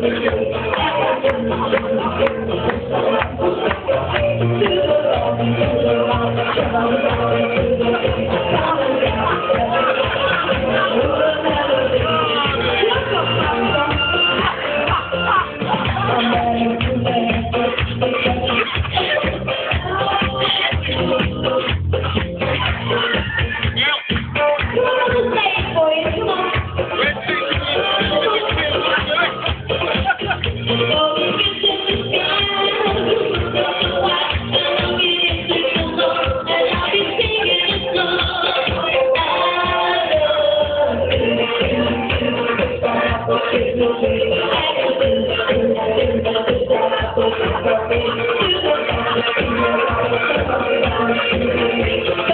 Thank you. Thank you.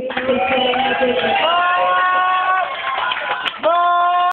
you.